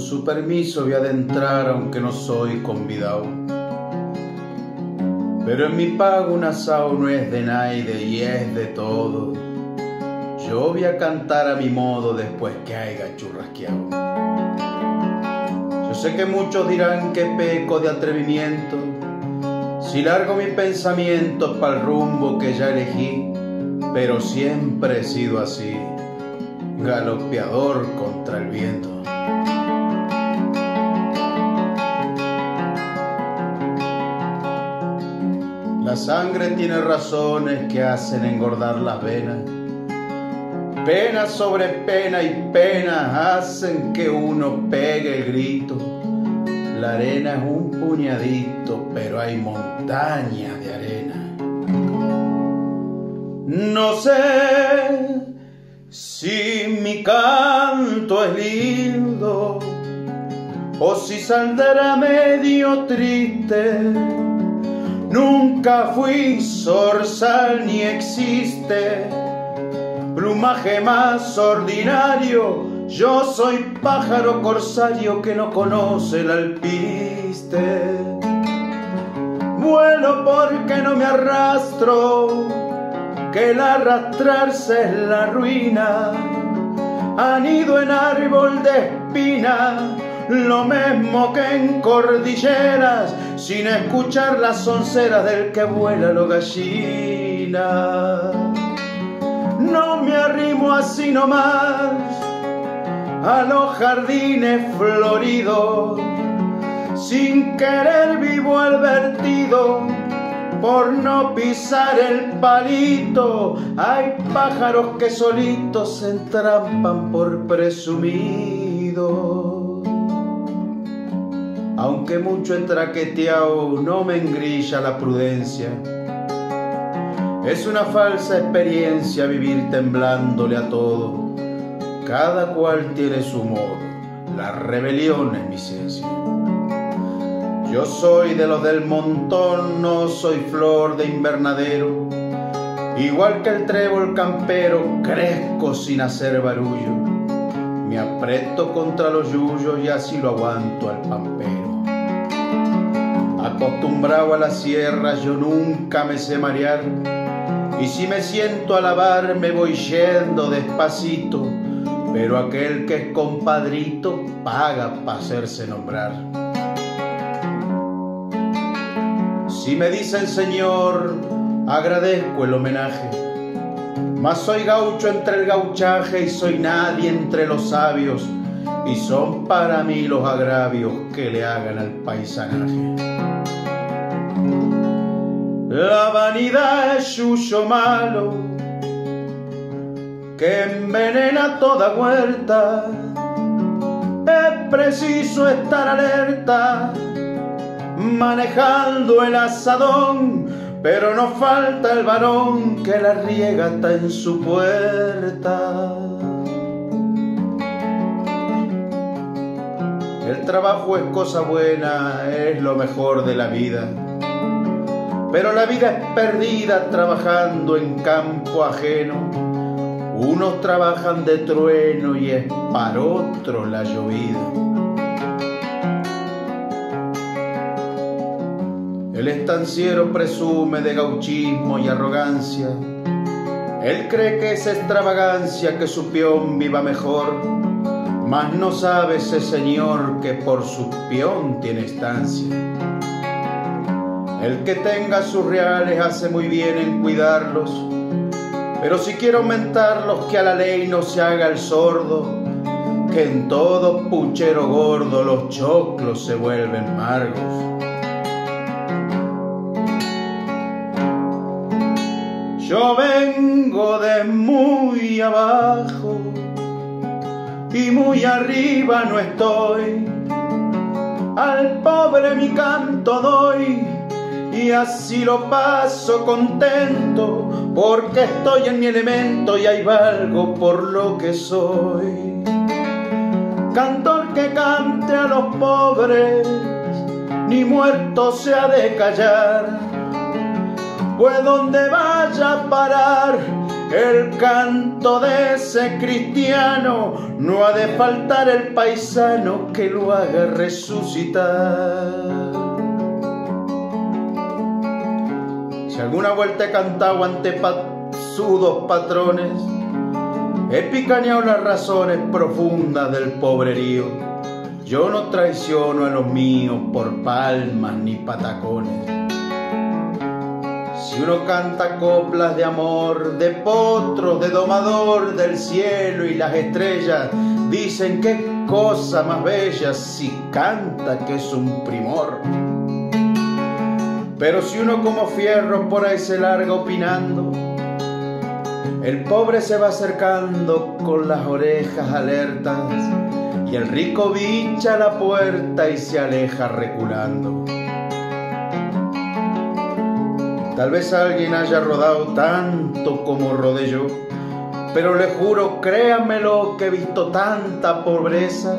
su permiso voy a adentrar aunque no soy convidado. Pero en mi pago un asado no es de naide y es de todo. Yo voy a cantar a mi modo después que haya churrasqueado. Yo sé que muchos dirán que peco de atrevimiento si largo mi pensamiento para el rumbo que ya elegí, pero siempre he sido así, galopeador contra el viento. La sangre tiene razones que hacen engordar las venas. Pena sobre pena y pena hacen que uno pegue el grito. La arena es un puñadito, pero hay montañas de arena. No sé si mi canto es lindo o si saldrá medio triste Nunca fui zorzal ni existe plumaje más ordinario. Yo soy pájaro corsario que no conoce el alpiste. Vuelo porque no me arrastro, que el arrastrarse es la ruina. Anido en árbol de espina lo mismo que en cordilleras, sin escuchar las sonceras del que vuela lo gallina. No me arrimo así nomás a los jardines floridos, sin querer vivo el vertido por no pisar el palito. Hay pájaros que solitos se entrampan por presumidos aunque mucho entraqueteado no me engrilla la prudencia. Es una falsa experiencia vivir temblándole a todo. Cada cual tiene su modo. La rebelión es mi ciencia. Yo soy de los del montón, no soy flor de invernadero. Igual que el trébol campero, crezco sin hacer barullo. Me aprieto contra los yuyos y así lo aguanto al pampero. Acostumbrado a la sierra, yo nunca me sé marear. Y si me siento a lavar, me voy yendo despacito. Pero aquel que es compadrito paga para hacerse nombrar. Si me dicen señor, agradezco el homenaje. Mas soy gaucho entre el gauchaje y soy nadie entre los sabios. Y son para mí los agravios que le hagan al paisanaje. La vanidad es suyo malo que envenena toda huerta. Es preciso estar alerta, manejando el asadón, pero no falta el varón que la riega hasta en su puerta. El trabajo es cosa buena, es lo mejor de la vida pero la vida es perdida trabajando en campo ajeno. Unos trabajan de trueno y es para otro la llovida. El estanciero presume de gauchismo y arrogancia. Él cree que es extravagancia que su peón viva mejor, mas no sabe ese señor que por su peón tiene estancia. El que tenga sus reales hace muy bien en cuidarlos, pero si quiere aumentarlos, que a la ley no se haga el sordo, que en todo puchero gordo los choclos se vuelven margos. Yo vengo de muy abajo y muy arriba no estoy. Al pobre mi canto doy y así lo paso contento porque estoy en mi elemento y ahí valgo por lo que soy. Cantor que cante a los pobres, ni muerto se ha de callar, pues donde vaya a parar el canto de ese cristiano, no ha de faltar el paisano que lo haga resucitar. Si alguna vuelta he cantado ante pasudos patrones, he picaneado las razones profundas del pobrerío. Yo no traiciono a los míos por palmas ni patacones. Si uno canta coplas de amor, de potros, de domador del cielo y las estrellas, dicen qué cosa más bella si canta que es un primor. Pero si uno como fierro por ahí se larga opinando, el pobre se va acercando con las orejas alertas y el rico bicha la puerta y se aleja reculando. Tal vez alguien haya rodado tanto como rodé yo, pero le juro, créanmelo, que he visto tanta pobreza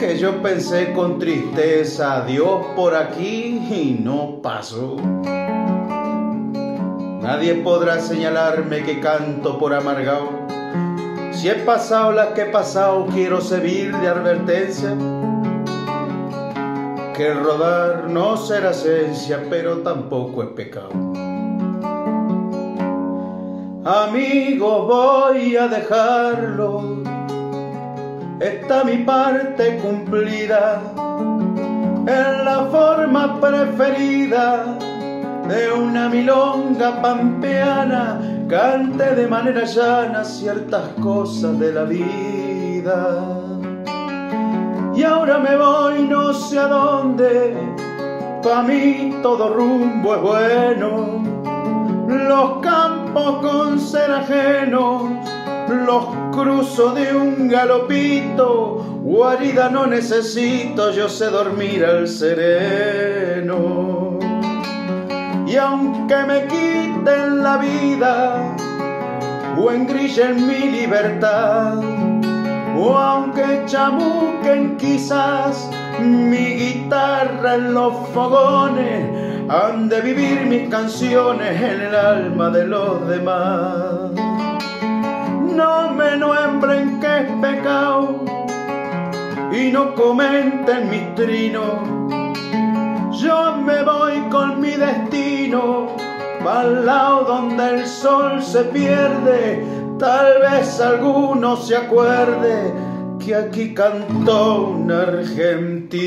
que yo pensé con tristeza, Dios por aquí y no pasó. Nadie podrá señalarme que canto por amargado. Si he pasado las que he pasado, quiero servir de advertencia que rodar no será esencia, pero tampoco es pecado. Amigos, voy a dejarlo, está mi parte cumplida en la forma preferida de una milonga pampeana, cante de manera llana ciertas cosas de la vida y ahora me voy no sé a dónde, pa' mí todo rumbo es bueno, los campos con ser ajenos, los cruzo de un galopito, guarida no necesito, yo sé dormir al sereno. Y aunque me quiten la vida o engrillen mi libertad, o aunque chamuquen quizás mi guitarra en los fogones, han de vivir mis canciones en el alma de los demás. No me nombren que es pecado y no comenten mis trinos. Yo me voy con mi destino, al lado donde el sol se pierde Tal vez alguno se acuerde que aquí cantó un argentino.